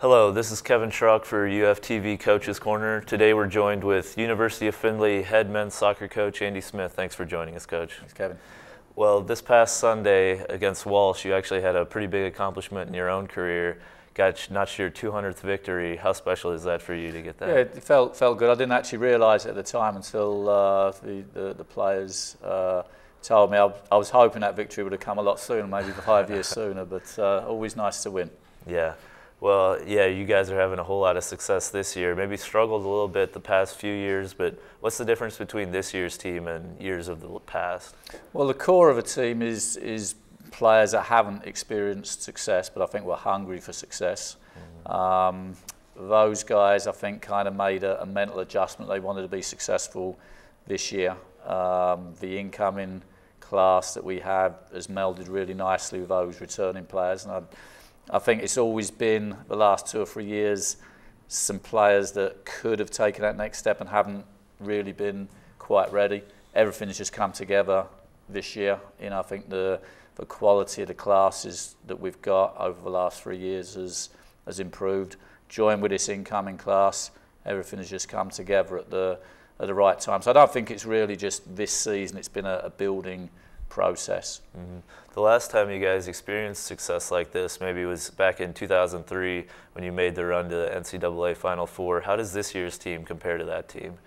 Hello, this is Kevin Schrock for UFTV Coaches Corner. Today we're joined with University of Findlay head men's soccer coach Andy Smyth. Thanks for joining us, Coach. Thanks, Kevin. Well, this past Sunday against Walsh, you actually had a pretty big accomplishment in your own career. Got not your 200th victory. How special is that for you to get that? Yeah, it felt felt good. I didn't actually realise it at the time until uh, the, the, the players uh, told me. I, I, was hoping that victory would have come a lot sooner, maybe five years sooner. But uh, always nice to win. Yeah. Well, yeah, you guys are having a whole lot of success this year. Maybe struggled a little bit the past few years, but what's the difference between this year's team and years of the past? Well, the core of a team is is players that haven't experienced success, but I think we're hungry for success. Mm-hmm. Um, those guys, I think, kind of made a, a, mental adjustment. They wanted to be successful this year. Um, the incoming class that we have has melded really nicely with those returning players, and I'd, I think it's always been the last two or three years some players that could have taken that next step and haven't really been quite ready. Everything's just come together this year. You know, I think the the quality of the classes that we've got over the last three years has has improved. Joined with this incoming class, everything has just come together at the at the right time. So I don't think it's really just this season. It's been a, a building process. Mm-hmm. The last time you guys experienced success like this, maybe it was back in 2003 when you made the run to the NCAA Final Four. How does this year's team compare to that team?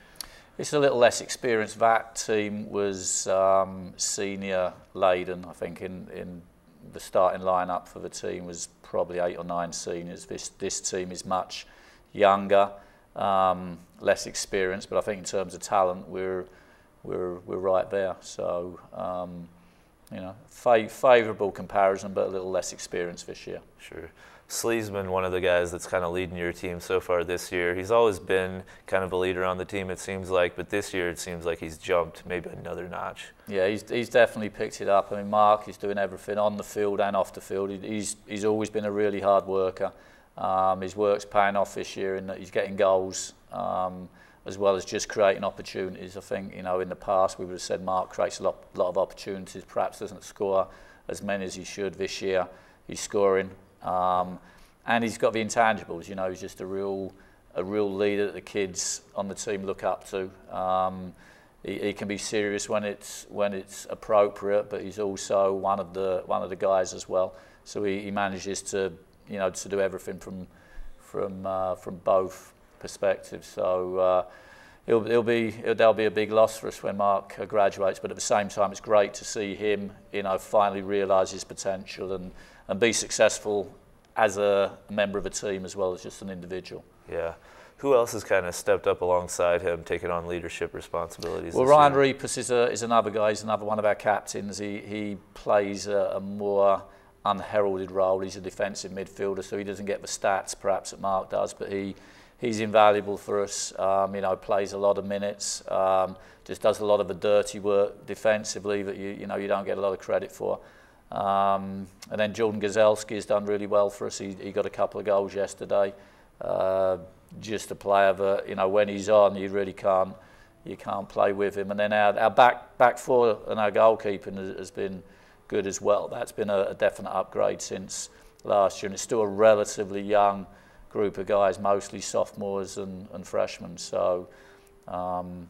It's a little less experienced. That team was um, senior laden, I think, in, in the starting lineup for the team was probably eight or nine seniors. This, this team is much younger, um, less experienced, but I think in terms of talent, we're we're we're right there. So um, you know, favourable comparison, but a little less experience this year. Sure. Sleesman, one of the guys that's kind of leading your team so far this year. He's always been kind of a leader on the team, it seems like, but this year it seems like he's jumped maybe another notch. Yeah, he's, he's definitely picked it up. I mean, Mark is doing everything on the field and off the field. He's, he's always been a really hard worker. Um, his work's paying off this year in that he's getting goals. Um, as well as just creating opportunities. I think, you know, in the past we would have said Mark creates a lot, lot of opportunities, perhaps doesn't score as many as he should this year. He's scoring. Um, and he's got the intangibles, you know, he's just a real, a real leader that the kids on the team look up to. Um, he, he can be serious when it's, when it's appropriate, but he's also one of the, one of the guys as well. So he, he manages to, you know, to do everything from, from, uh, from both perspective. So uh, it'll, it'll be it'll, that'll be a big loss for us when Mark uh, graduates. But at the same time, it's great to see him, you know, finally realise his potential and and be successful as a member of a team as well as just an individual. Yeah. Who else has kind of stepped up alongside him, taking on leadership responsibilities? Well, Ryan Reapers is, a, is another guy. He's another one of our captains. He, he plays a, a more unheralded role. He's a defensive midfielder, so he doesn't get the stats perhaps that Mark does, but he he's invaluable for us. Um, you know, plays a lot of minutes, um, just does a lot of the dirty work defensively that you you know you don't get a lot of credit for. Um, and then Jordan Gazelski has done really well for us. He, he got a couple of goals yesterday. Uh, just a player that you know when he's on, you really can't you can't play with him. And then our, our back back four and our goalkeeping has, has been good as well. That's been a, a definite upgrade since last year, and it's still a relatively young group of guys, mostly sophomores and, and freshmen. So, um,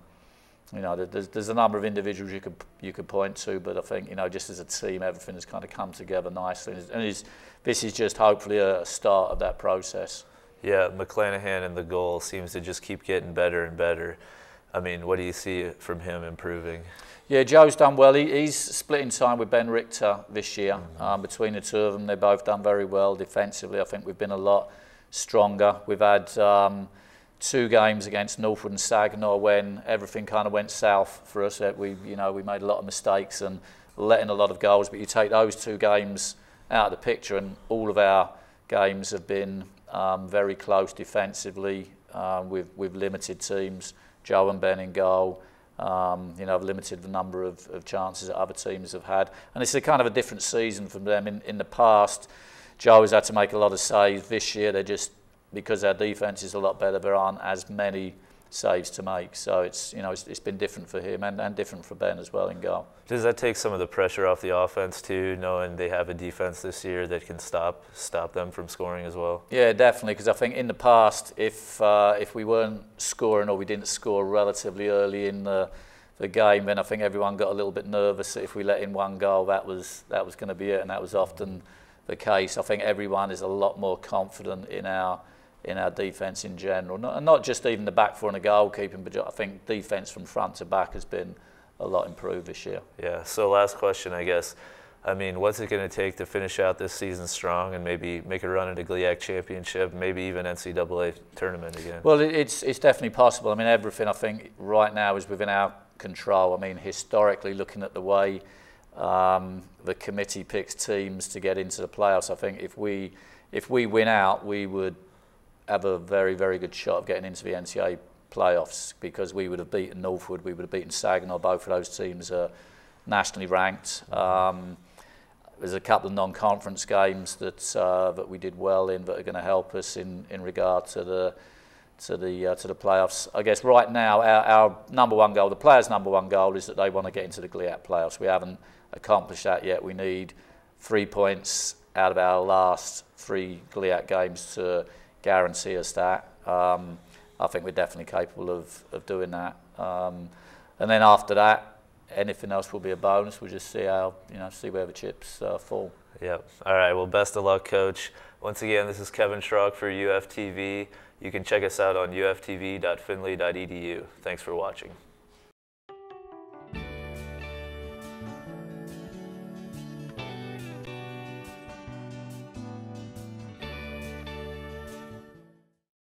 you know, there's, there's a number of individuals you could you could point to, but I think you know, just as a team, everything has kind of come together nicely, and is, this is just hopefully a start of that process. Yeah, McClanahan and the goal seems to just keep getting better and better. I mean, what do you see from him improving? Yeah, Joe's done well. He, he's splitting time with Ben Richter this year. Mm-hmm. Um, between the two of them, they've both done very well defensively. I think we've been a lot stronger. We've had um, two games against Northwood and Saginaw when everything kind of went south for us. We, you know, we made a lot of mistakes and letting a lot of goals. But you take those two games out of the picture, and all of our games have been um, very close defensively um, with with limited teams. Joe and Ben in goal. Um, you know, I've limited the number of, of chances that other teams have had. And it's a kind of a different season from them. In, in the past, Joe has had to make a lot of saves this year. They're just because our defence is a lot better. There aren't as many saves to make. So it's you know it's, it's been different for him and, and different for Ben as well in goal. Does that take some of the pressure off the offense too, knowing they have a defense this year that can stop stop them from scoring as well? Yeah, definitely. Because I think in the past, if uh, if we weren't scoring or we didn't score relatively early in the the game, then I think everyone got a little bit nervous that if we let in one goal, that was that was going to be it, and that was often the case. I think everyone is a lot more confident in our in our defence in general, not, not just even the back four and the goalkeeping, but I think defence from front to back has been a lot improved this year. Yeah. So last question, I guess. I mean, what's it going to take to finish out this season strong and maybe make a run at a GLIAC championship, maybe even NCAA tournament again? Well, it's it's definitely possible. I mean, everything I think right now is within our control. I mean, historically, looking at the way um, the committee picks teams to get into the playoffs, I think if we if we win out, we would have a very very good shot of getting into the NCAA playoffs because we would have beaten Northwood, we would have beaten Saginaw. Both of those teams are nationally ranked. Um, there's a couple of non-conference games that uh, that we did well in that are going to help us in, in regard to the to the uh, to the playoffs. I guess right now our, our number one goal, the players' number one goal, is that they want to get into the GLIAC playoffs. We haven't accomplished that yet. We need three points out of our last three GLIAC games to guarantee us that. Um, I think we're definitely capable of, of doing that. Um, and then after that, anything else will be a bonus. We'll just see how, you know, see where the chips uh, fall. Yep. All right. Well, best of luck, Coach. Once again, this is Kevin Schrock for UFTV. You can check us out on uftv.findlay.edu. Thanks for watching.